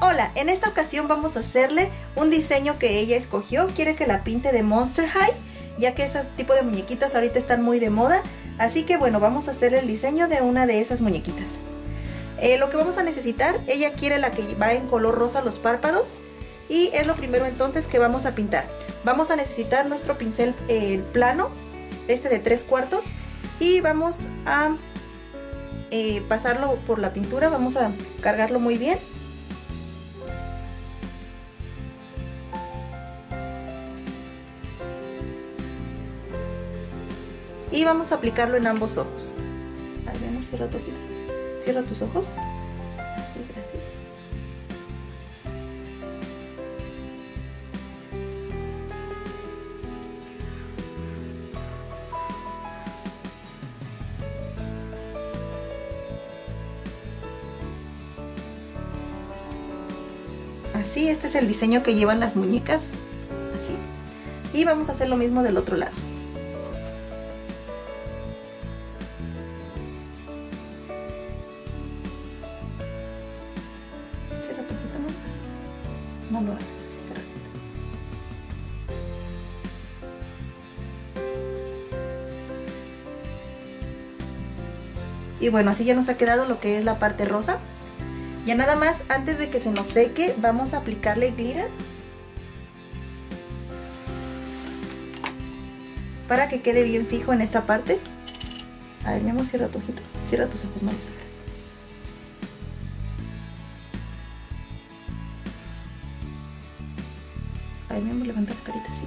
Hola, en esta ocasión vamos a hacerle un diseño que ella escogió. Quiere que la pinte de Monster High, ya que ese tipo de muñequitas ahorita están muy de moda. Así que bueno, vamos a hacer el diseño de una de esas muñequitas. Eh, lo que vamos a necesitar, ella quiere la que va en color rosa los párpados. Y es lo primero entonces que vamos a pintar. Vamos a necesitar nuestro pincel eh, plano, este de 3 cuartos. Y vamos a eh, pasarlo por la pintura, vamos a cargarlo muy bien. Y vamos a aplicarlo en ambos ojos. Ahí vemos, cierra tu. Cierra tus ojos. Así, gracias. Así, este es el diseño que llevan las muñecas. Así. Y vamos a hacer lo mismo del otro lado. No lo hagas Y bueno, así ya nos ha quedado lo que es la parte rosa. Ya nada más, antes de que se nos seque, vamos a aplicarle glitter. Para que quede bien fijo en esta parte. A ver, mi amor, cierra tu ojito. Cierra tus ojos, no los abras. Ahí mismo levanta la carita así.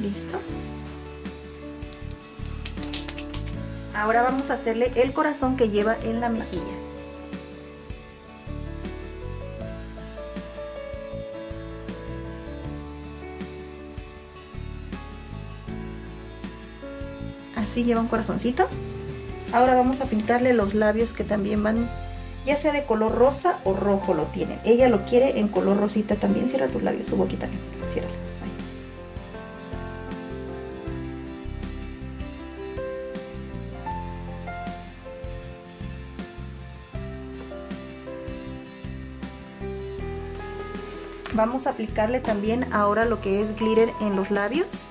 Listo. Ahora vamos a hacerle el corazón que lleva en la mejilla. Así lleva un corazoncito. Ahora vamos a pintarle los labios que también van, ya sea de color rosa o rojo lo tienen. Ella lo quiere en color rosita también. Cierra tus labios, tu boquita. Ciérrala. Vamos a aplicarle también ahora lo que es glitter en los labios.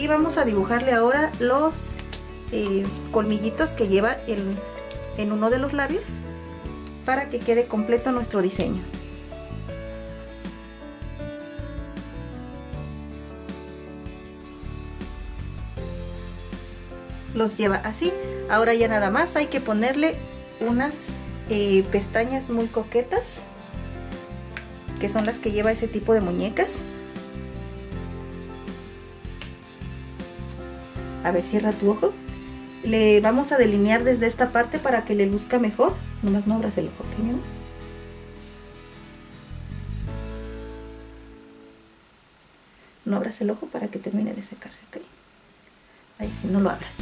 Y vamos a dibujarle ahora los eh, colmillitos que lleva en, en uno de los labios para que quede completo nuestro diseño. Los lleva así. Ahora ya nada más hay que ponerle unas eh, pestañas muy coquetas que son las que lleva ese tipo de muñecas. A ver, cierra tu ojo. Le vamos a delinear desde esta parte para que le luzca mejor. Nomás no abras el ojo, ¿ok? No abras el ojo para que termine de secarse, ¿ok? Ahí sí, no lo abras.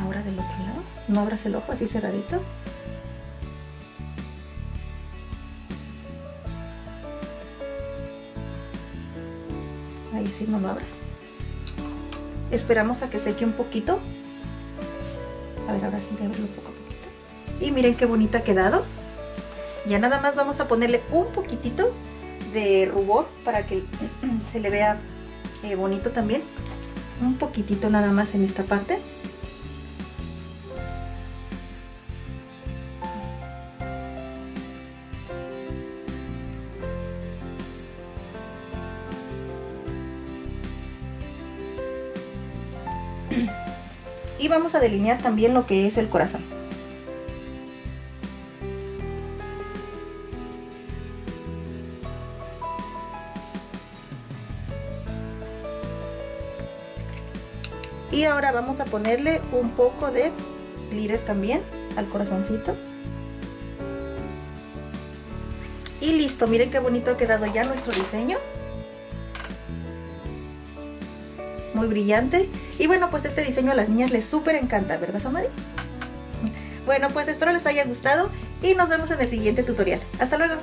Ahora del otro lado. No abras el ojo así cerradito. Ahí así no lo abras. Esperamos a que seque un poquito. A ver ahora sí de abrirlo poco a poquito. Y miren qué bonita ha quedado. Ya nada más vamos a ponerle un poquitito de rubor para que se le vea eh, bonito también. Un poquitito nada más en esta parte y vamos a delinear también lo que es el corazón. Y ahora vamos a ponerle un poco de glitter también al corazoncito. Y listo, miren qué bonito ha quedado ya nuestro diseño. Muy brillante. Y bueno, pues este diseño a las niñas les súper encanta, ¿verdad, Samari? Bueno, pues espero les haya gustado y nos vemos en el siguiente tutorial. ¡Hasta luego!